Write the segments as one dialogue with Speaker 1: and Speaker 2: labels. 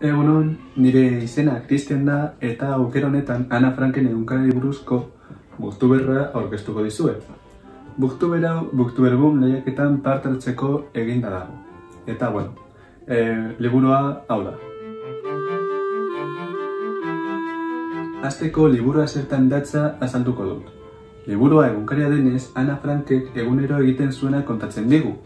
Speaker 1: Egunon, nire izena Christian da eta aukera honetan Ana Franken egunkari buruzko buktuberra aurkeztuko dizuet. Buktuber hau, buktuberbun lehiaketan parte hartzeko eginda dago. Eta, bueno, e, liburua hau da. Azteko liburua zertan datza azalduko dut. Liburua egunkaria denez, Ana Frankek egunero egiten zuena kontatzen digu.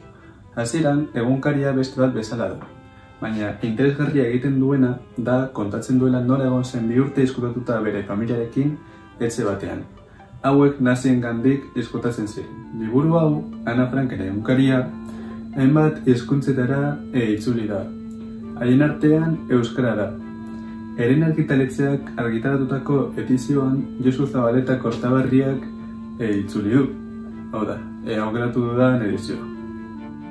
Speaker 1: Hasieran egunkaria beste bat bezala da baina interesgarria egiten duena da kontatzen duela nora egon zen bi urte izkutatuta bere familiarekin etxe batean. Hauek nazien gandik izkutatzen ziren. Liburu hau, Ana Franken egunkaria, hainbat hizkuntzetara e itzuli da. Haien artean Euskara da. Eren argitaletzeak argitaratutako edizioan Josu Zabaleta kortabarriak e itzuli du. Hau da, e, aukeratu dudan edizioa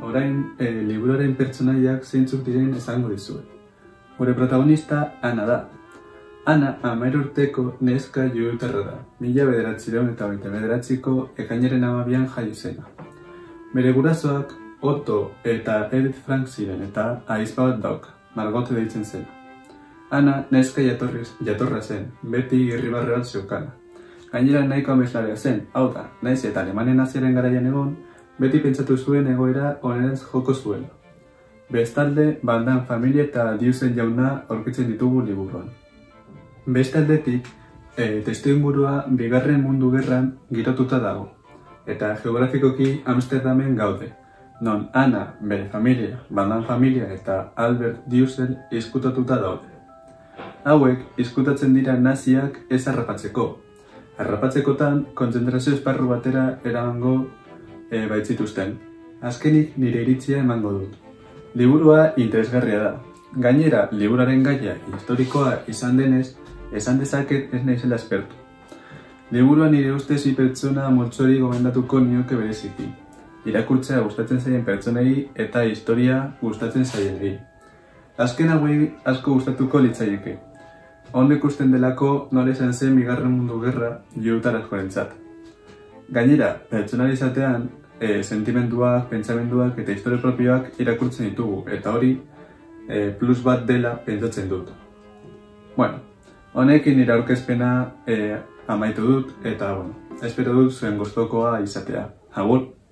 Speaker 1: orain e, liburuaren pertsonaiak zeintzuk diren esango dizuet. Gure protagonista Ana da. Ana amair urteko neska juduterra da, mila bederatzireun eta baita bederatziko ekainaren amabian jaio zena. Bere gurasoak Otto eta Edith Frank ziren eta aizpa bat dauk, margote deitzen zena. Ana neska jatorriz, jatorra zen, beti irribarre bat zeukana. Gainera nahiko ameslaria zen, hau da, naiz eta alemanen aziaren garaian egon, beti pentsatu zuen egoera onerantz joko zuen. Bestalde, bandan familia eta diusen jauna aurkitzen ditugu liburuan. Bestaldetik, e, testu ingurua bigarren mundu gerran girotuta dago, eta geografikoki Amsterdamen gaude, non Ana, bere familia, bandan familia eta Albert Diusel izkutatuta daude. Hauek, izkutatzen dira naziak ez harrapatzeko. Harrapatzekotan, kontzentrazio esparru batera eramango e, baitzituzten. Azkenik nire iritzia emango dut. Liburua interesgarria da. Gainera, liburaren gaia historikoa izan denez, esan dezaket ez naizela espertu. Liburua nire ustez pertsona multzori gomendatuko nioke bereziki. Irakurtzea gustatzen zaien pertsonei eta historia gustatzen zaienei. Azken hauei asko gustatuko litzaieke. Ondo ikusten delako nola izan zen bigarren mundu gerra juutarazko entzat. Gainera, pertsonalizatean, e, sentimenduak, pentsamenduak eta historia propioak irakurtzen ditugu, eta hori e, plus bat dela pentsatzen dut. Bueno, honekin nire aurkezpena e, amaitu dut, eta bueno, espero dut zuen guztokoa izatea. Agur!